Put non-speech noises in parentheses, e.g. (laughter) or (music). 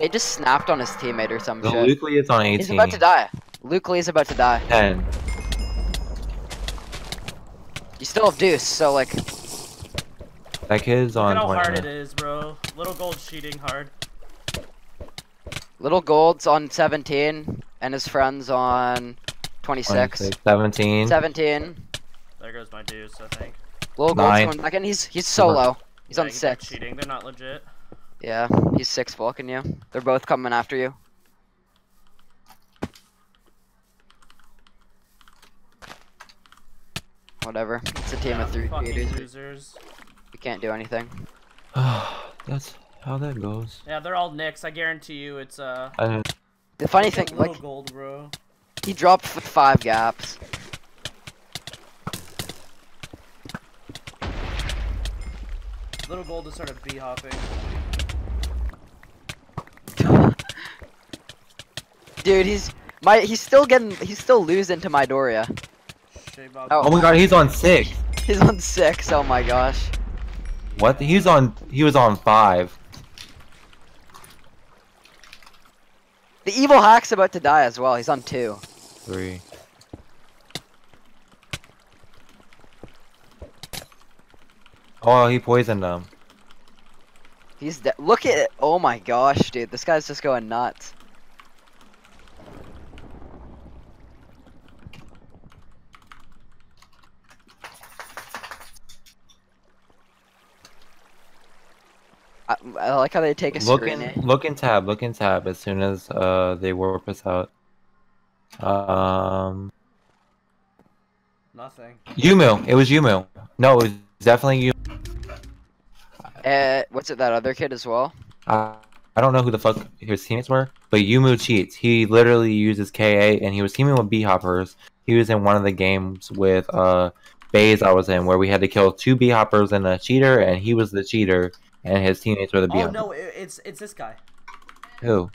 He just snapped on his teammate or some The shit. Luke Lee is on 18. He's about to die. Luke is about to die. 10. You still have Deuce, so like, That kid's Look on at how hard it is, bro. Little gold cheating hard. Little Gold's on 17, and his friend's on 26. 26, 17. 17. There goes my deuce, I think. Little Gold's Nine. going back in. He's he's solo. He's Yeah, on they're six. cheating. They're not legit. Yeah, he's six fucking you. They're both coming after you. Whatever. It's a team Yeah, of three fucking cheaters. losers. We can't do anything. (sighs) That's how that goes. Yeah, they're all nicks. I guarantee you, it's uh. I, The funny look thing, at little like, gold, bro. he dropped f- five gaps. Little gold is just started b hopping. Dude, he's my he's still getting he's still losing to my Doria. Oh. oh my god, he's on 6. (laughs) He's on six. Oh my gosh. What? He's on. He was on 5. The evil hack's about to die as well. He's on two. 3. Oh, he poisoned them. He's dead. look at it. Oh my gosh, dude. This guy's just going nuts. I, I like how they take a Look screen. in, look in tab. Look in tab as soon as uh they warp us out. Um, Nothing. Youmu. It was Youmu. No, it was definitely Youmu. Uh, what's it? That other kid as well. I, I don't know who the fuck his teammates were, but Youmu cheats. He literally uses KA, and he was teaming with B hoppers. He was in one of the games with uh Bays I was in, where we had to kill two B hoppers and a cheater, and he was the cheater, and his teammates were the oh, B Oh no, it's it's this guy. Who?